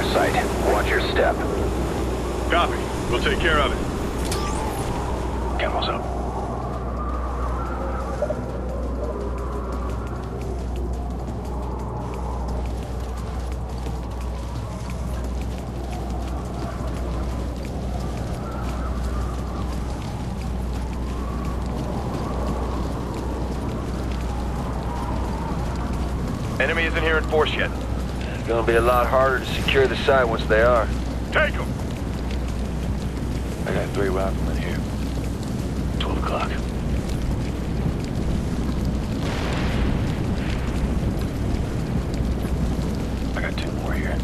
crash site. Watch your step. Copy. We'll take care of it. Camo's up. Gonna be a lot harder to secure the site once they are. Take them! I got three riflemen here. 12 o'clock. I got two more here.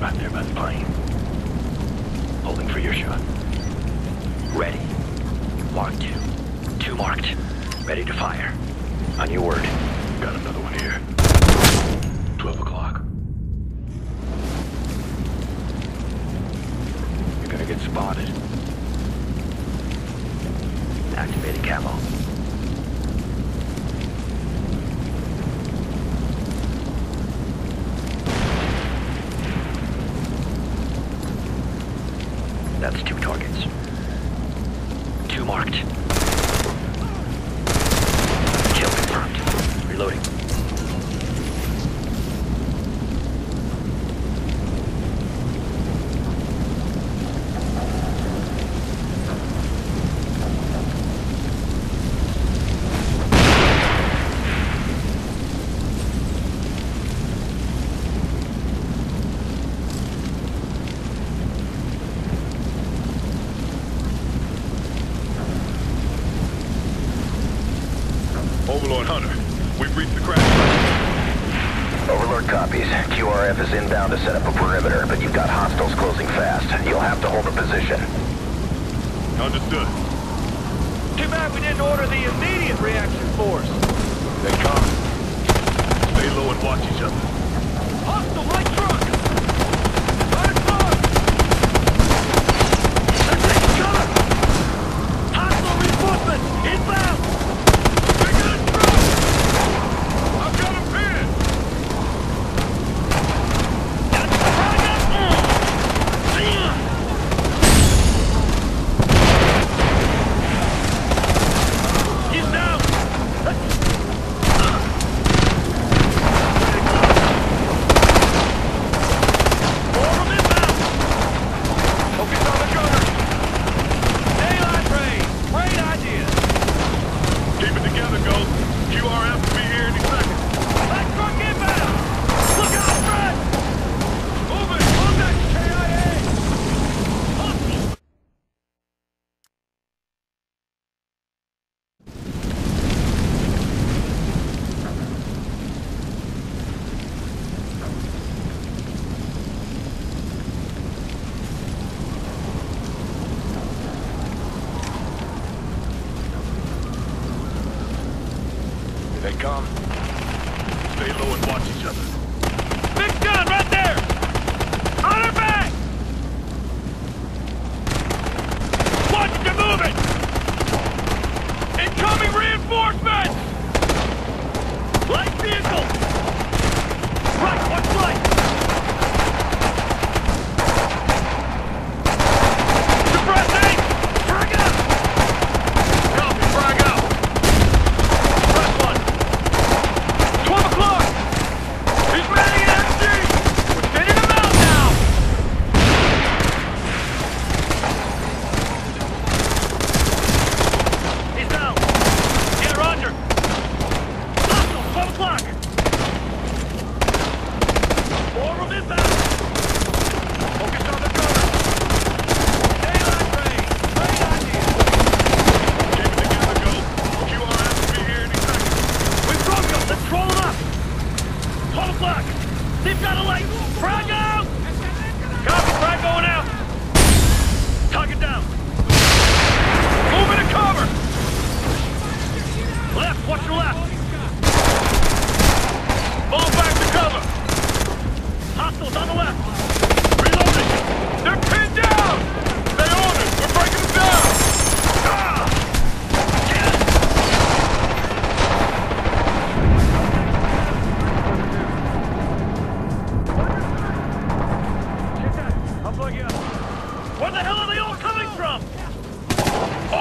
Right there by the plane. Holding for your shot. Ready. Mark two. Two marked. Ready to fire. On your word. Got another one here. 12 o'clock. Spotted. Activating camo. That's two targets. Two marked. Kill confirmed. Reloading. Overlord Hunter, we've reached the crash site. Overlord copies. QRF is inbound to set up a perimeter, but you've got hostiles closing fast. You'll have to hold a position. Understood. Too bad we didn't order the immediate reaction force. They come. Stay low and watch each other. Hostile light truck! Right front! They're taking cover! Hostile reinforcements! Inbound! Take it truck! I've got him pinned! He's down! Orbital inbound! Focus on the gunner! Daylight raid! Great idea! Keep it together, Ghost. QRF will be here any second. Light truck inbound! Look out, Fred! Move it! Contact KIA! Hostile! Here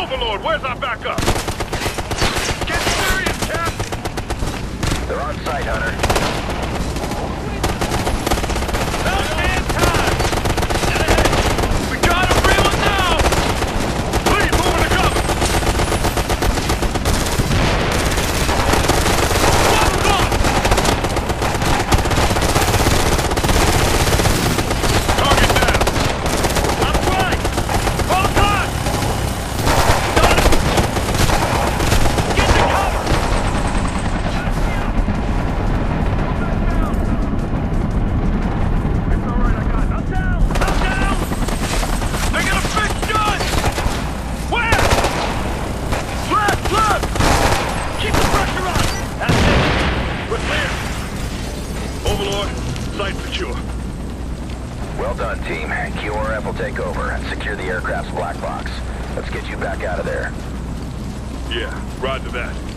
Overlord, where's our backup? Get serious, Cap! They're on site, Hunter. Well done, team. QRF will take over and secure the aircraft's black box. Let's get you back out of there. Yeah, roger that.